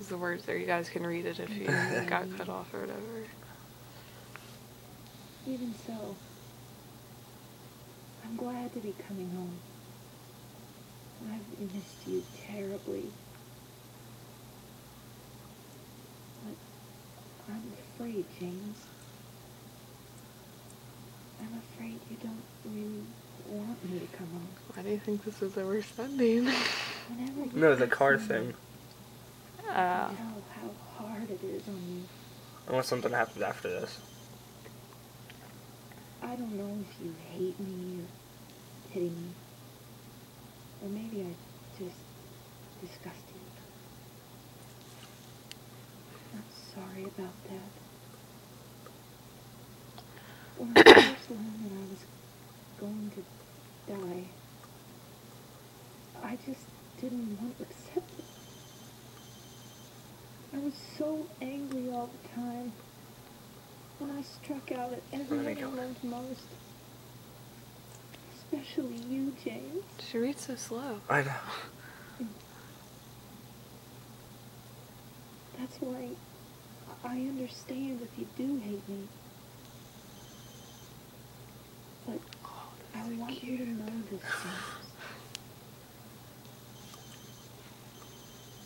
'Cause the words there, you guys can read it if you got cut off or whatever. Even so, I'm glad to be coming home. I've missed you terribly. But I'm afraid, James. I'm afraid you don't really want me to come home. Why do you think this is the worst ending? No, the ask car me, thing. Uh, I know how hard it is on you. Unless something happens after this. I don't know if you hate me or pity me. Or maybe I just disgust you. I'm sorry about that. When I first learned that I was going to die, I just didn't want to accept it. I was so angry all the time when I struck out at everyone I loved most. Especially you, James. she reads so slow. I know. That's why I understand if you do hate me. But oh, I want you to know this, James.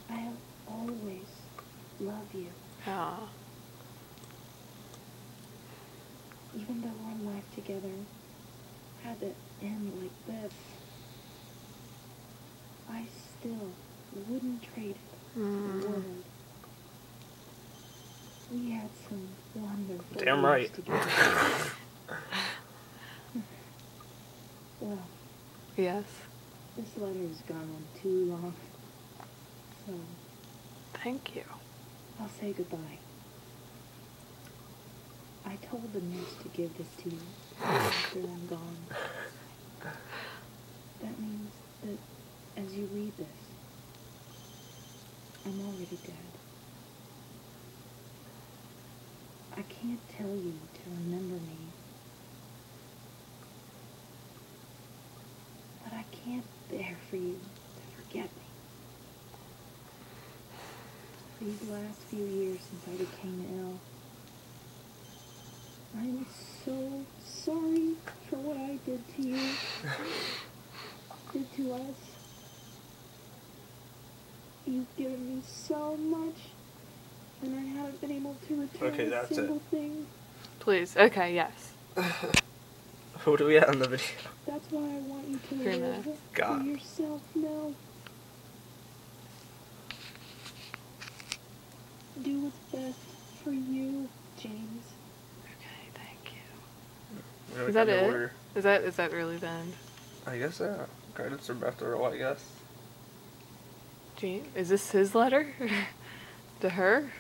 I'll always love you, Yeah. even though our life together had to end like this. I still wouldn't trade it for the Mm. world. We had some wonderful Damn years right. together. well, Yes. this letter has gone on too long, so Thank you. I'll say goodbye. I told the nurse to give this to you after I'm gone. That means that as you read this, I'm already dead. I can't tell you to remember me. But I can't bear for you to forget me. These last few years since I became ill, I'm so sorry for what I did to you, did to us. You've given me so much, and I haven't been able to return Okay, a that's it. single thing. Please. Okay, yes. What do we have on the video? That's why I want you to Three live minutes. God. for yourself now. Do what's best for you, James. Okay, thank you. We're Is that kinda it? order- Is that is that really the end? I guess yeah. Credits are about to roll, I guess. Gene, is this his letter to her?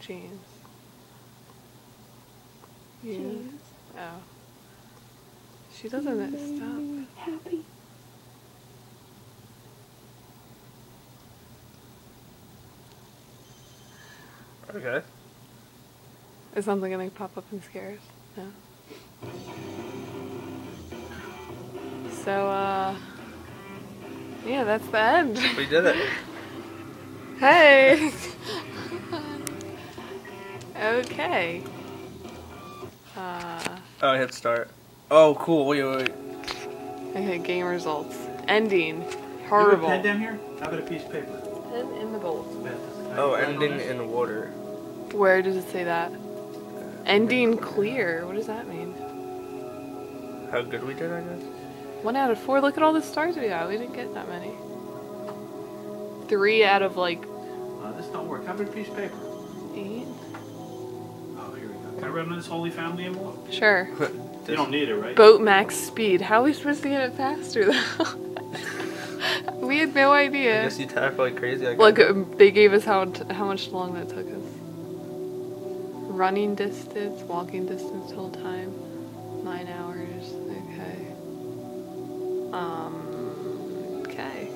James. You- James, Oh. She doesn't made stop. happy. Okay. Is something gonna pop up and scare us? No. So, uh. Yeah, that's the end. We did it. Hey! okay. Uh, Oh, I hit start. Oh, cool. Wait, wait, wait. okay, game results. Ending. Horrible. You have a Horrible. pen down here? How about a piece of paper? Pen in the bowl. Oh, ending in water. Where does it say that? Ending clear. What does that mean? How good we did, I guess. One out of four. Look at all the stars we got. We didn't get that many. Three out of like Uh, this don't work. How about a piece of paper? eight. Oh, here we go. Can I run this Holy Family envelope? Sure. You don't need it, right? Boat max speed. How are we supposed to get it faster though? we had no I idea. guess you tap like crazy. I Look, um, they gave us how t- how much long that took us. Running distance, walking distance, whole time, nine hours. Okay. Um. Okay.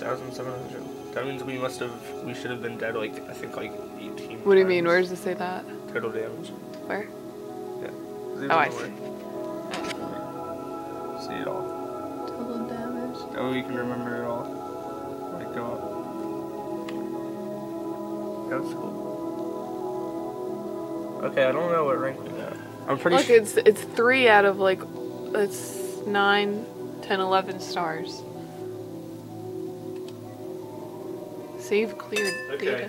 1,700. That means we must have, we should have been dead like, I think like 18 What do you mean? Where does it say that? Total damage. Where? Yeah. Oh, I see. See it all. Total damage. That way we can remember it all. Like go up. That's cool. Okay, I don't know what rank we got. I'm pretty Look, it's it's three out of like it's nine, ten, eleven stars. Save cleared Okay. data.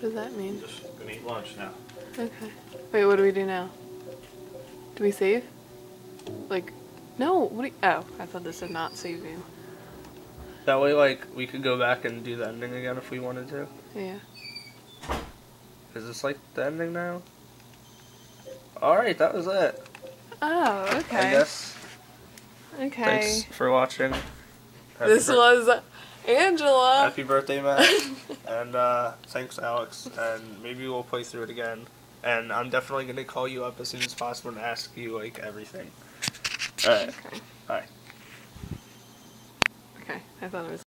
What does that mean? Just gonna eat lunch now. Okay. Wait, what do we do now? Do we save? Like, no. What? You, oh, I thought this said not saving. That way, like, we could go back and do the ending again if we wanted to. Yeah. Is this like the ending now? Alright, that was it. Oh, okay. I guess. Okay. Thanks for watching. Happy This was Angela. Happy birthday, Matt. and uh, thanks, Alex. And maybe we'll play through it again. And I'm definitely gonna call you up as soon as possible and ask you like everything. Alright. Okay. Bye. Okay. I thought it was.